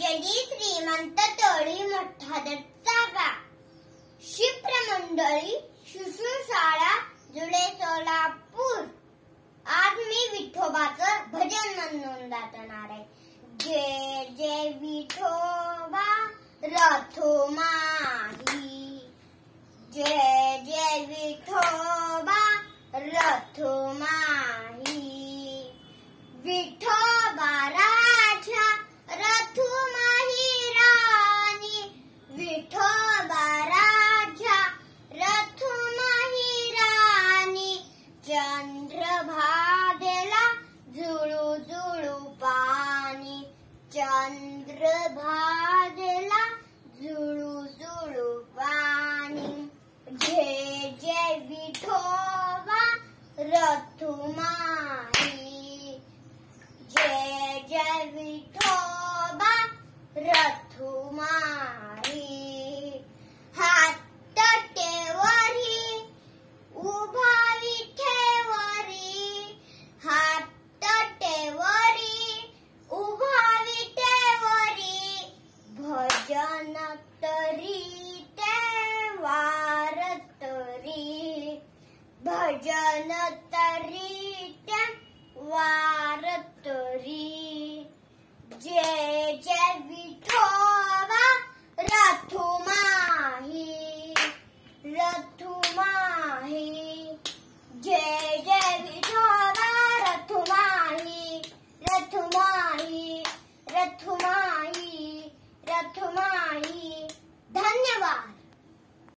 जडी श्रीमंत तळी मोठा चाबा क्षिप्र मंडळी शिशुशाळा जुळे सोलापूर आज मी विठोबाचं भजन म्हणून गातणार आहे. जय जय विठोबा रथो माही. जय जय विठोबा रथो माही. विठो चंद्रभागेला जुळू जुळू पाणी जय जे विठोबा रथुमाई जय जय विठोबा रथुमाई भजन तरी वारतरी। जय जय विठोवा रथुमाही रथुमाही जय जय विठोवा रथुमाही रथुमाही रथुमाही रथुमाही